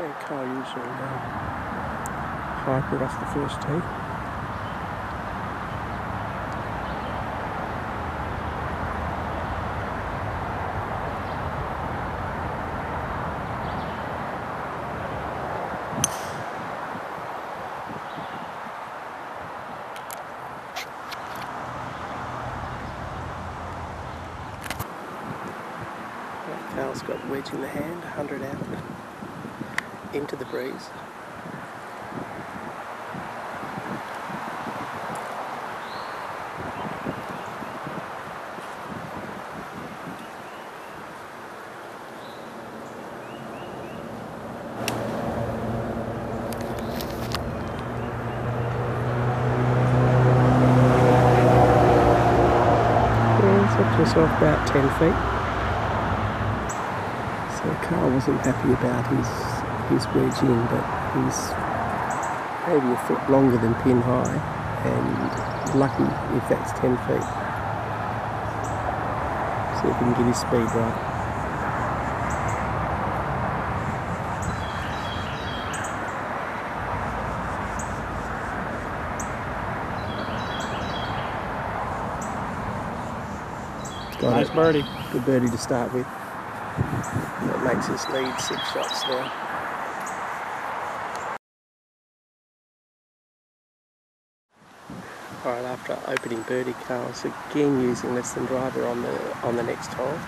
Okay, Karl usually hyper it off the first tee. Karl's got wedge in the hand, 100 out, into the breeze. To yourself about 10 feet. So Karl wasn't happy about his his wedge in, but he's maybe a foot longer than pin high, and lucky if that's 10 feet. See if we can get his speed right. Got Nice it. birdie. Good birdie to start with. That makes his lead six shots now. Alright, after opening birdie, Karl's again using less than driver on the on the next hole.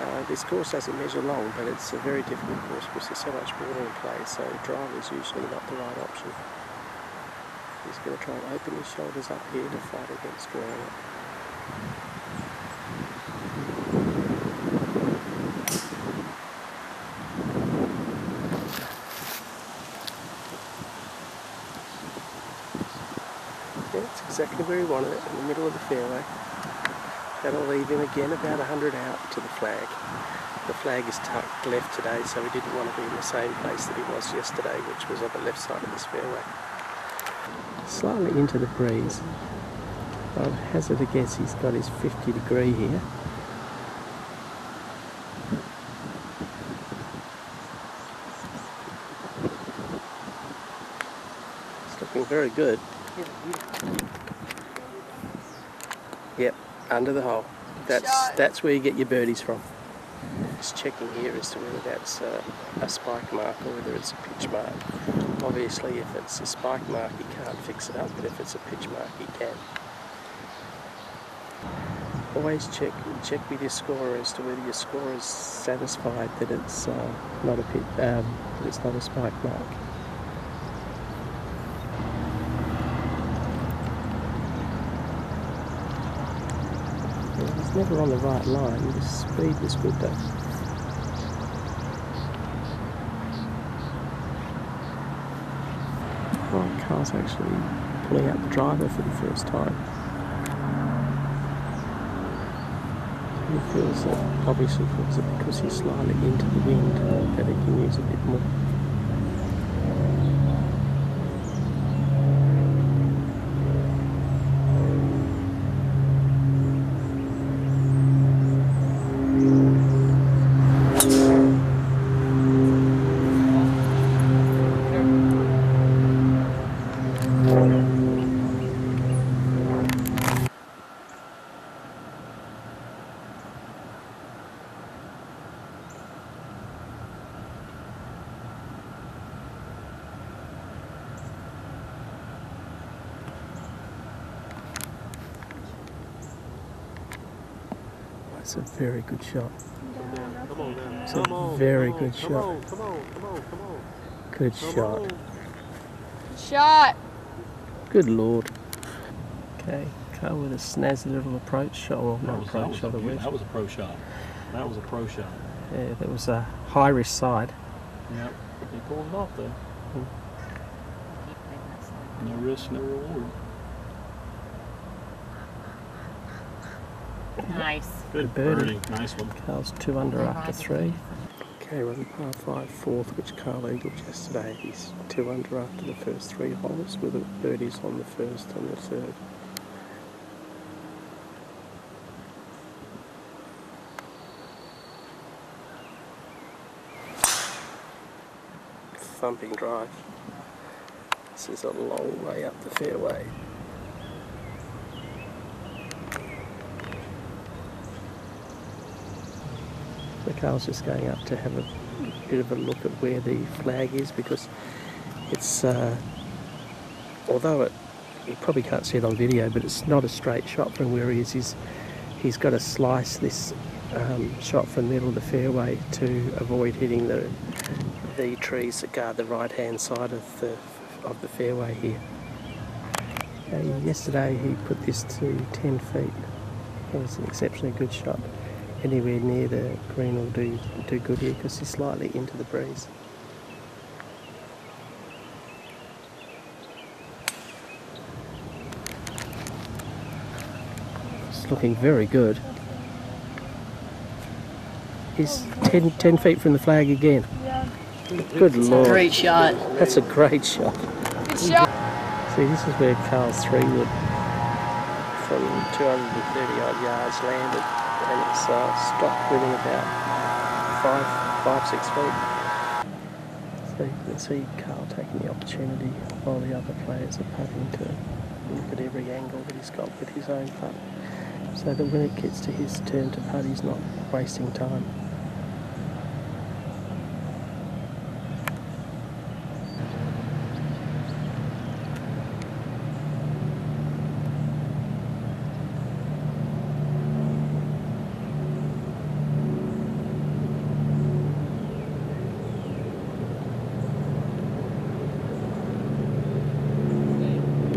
Uh, this course doesn't measure long, but it's a very difficult course because there's so much water in play, so driver is usually not the right option. He's going to try and open his shoulders up here to fight against drawing it. Yeah, it's exactly where he wanted it, in the middle of the fairway. That'll leave him again about 100 out to the flag. The flag is tucked left today, so he didn't want to be in the same place that he was yesterday, which was on the left side of this fairway. Slightly into the breeze. I'd hazard a guess he's got his 50 degree here. It's looking very good. Yep, under the hole. That's that's where you get your birdies from. Just checking here as to whether that's a, a spike mark or whether it's a pitch mark. Obviously, if it's a spike mark, you can't fix it up, but if it's a pitch mark, you can. Always check check with your scorer as to whether your scorer is satisfied that it's uh, not a pit, um, that it's not a spike mark. Never on the right line. The speed was good though. Oh, Karl's actually pulling out the driver for the first time. He feels that, obviously because he's slightly into the wind, that he can use a bit more. That's a very good shot. Come on now. It's a very good shot. On, come on, come on, come on. Good shot. on. Shot. Good lord. Okay, Karl with a snazzy little approach shot, well, That not was, approach a, shot, a beau- wedge. that was a pro shot. That was a pro shot. Yeah, that was a high risk side. Yep. He pulled it off though. Hmm. No risk, no reward. Nice. Good birdie. birdie. Nice one. Karl's two under after three. Okay, we're on par five fourth, which Karl eagled yesterday. He's two under after the first three holes with the birdies on the first and the third. thumping drive. This is a long way up the fairway. Car's just going up to have a bit of a look at where the flag is because it's, uh, although it, you probably can't see it on video, but it's not a straight shot from where he is. He's, he's got to slice this um, shot from the middle of the fairway to avoid hitting the the trees that guard the right hand side of the of the fairway here. Yesterday he put this to 10 feet. It was an exceptionally good shot. Anywhere near the green will do do good here because he's slightly into the breeze. It's looking very good. He's 10, 10 feet from the flag again. Yeah. Good lord. Great shot. That's a great shot. Good shot. See, this is where Karl's three wood from 230 odd yards landed, and it's uh, stopped within about five, five, six feet. So you can see Karl taking the opportunity while the other players are putting to look at every angle that he's got with his own putt, so that when it gets to his turn to putt, he's not wasting time.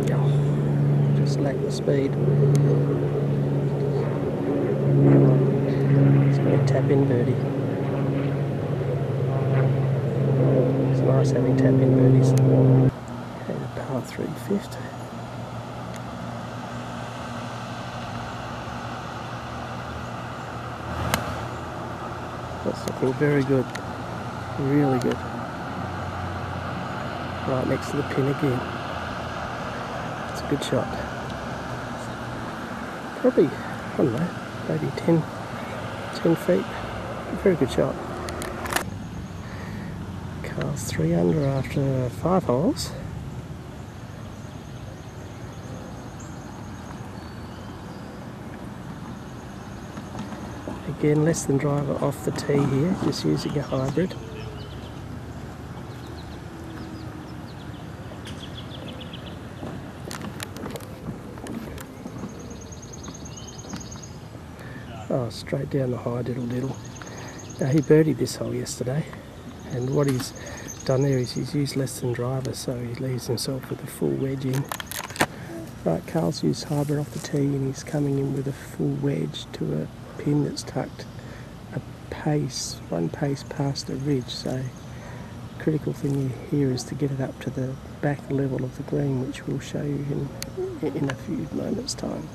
Yeah, just lack the speed. It's going to tap in birdie. It's nice having tap in birdies. And a par 350. That's looking very good. Really good. Right next to the pin again. It's a good shot. Probably, I don't know, maybe 10, 10 feet. Very good shot. Karl's three under after five holes. Again, less than driver off the tee here, just using a hybrid. Oh, straight down the high diddle diddle. Now he birdied this hole yesterday, and what he's done there is he's used less than driver, so he leaves himself with a full wedge in. Right, Karl's used hybrid off the tee, and he's coming in with a full wedge to a pin that's tucked a pace, one pace past the ridge. So, critical thing here is to get it up to the back level of the green, which we'll show you in in a few moments' time.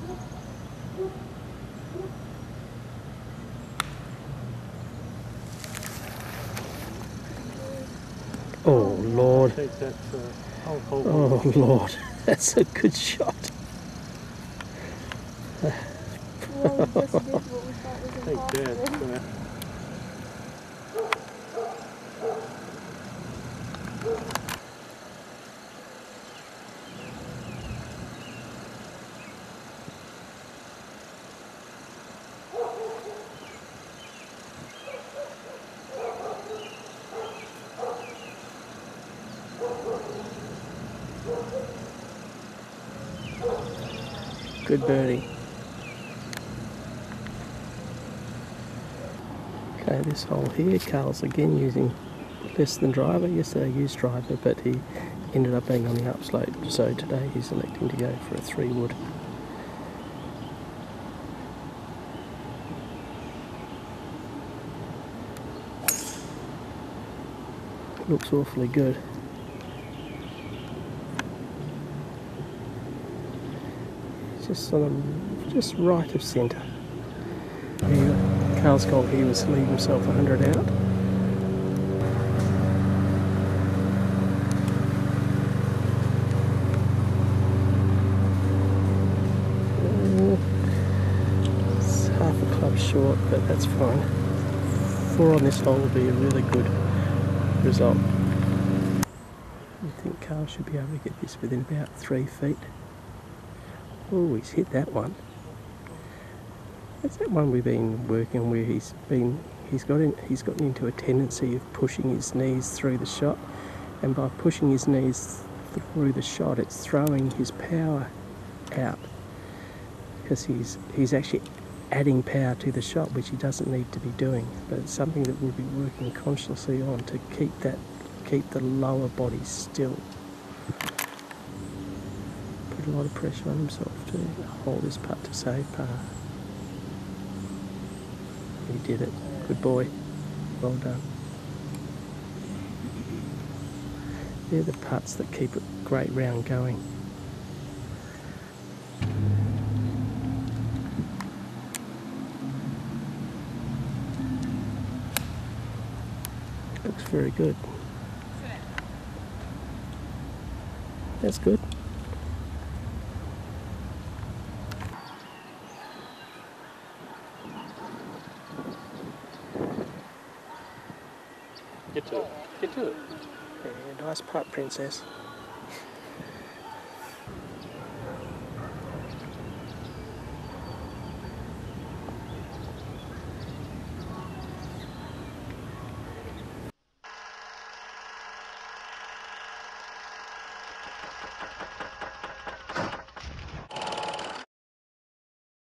Oh Lord. Take that. Uh, oh, hold on. Oh Lord, that's a good shot. Well, we just did what we thought was Take that. impossible. Uh, Good birdie. Okay, this hole here, Karl's again using less than driver. Yesterday he used driver, but he ended up being on the upslope. So today he's electing to go for a three wood. Looks awfully good. Just sort of just right of centre. Karl's goal here was to leave himself 100 out. It's half a club short, but that's fine. Four on this hole would be a really good result. I think Karl should be able to get this within about three feet. Oh, he's hit that one. That's that one we've been working where he's been he's got in, he's gotten into a tendency of pushing his knees through the shot, and by pushing his knees through the shot, it's throwing his power out because he's he's actually adding power to the shot, which he doesn't need to be doing. But it's something that we'll be working consciously on to keep that keep the lower body still. Put a lot of pressure on himself to hold his putt to save par. He did it. Good boy. Well done. They're the putts that keep a great round going. Looks very good. That's good. Nice putt, princess.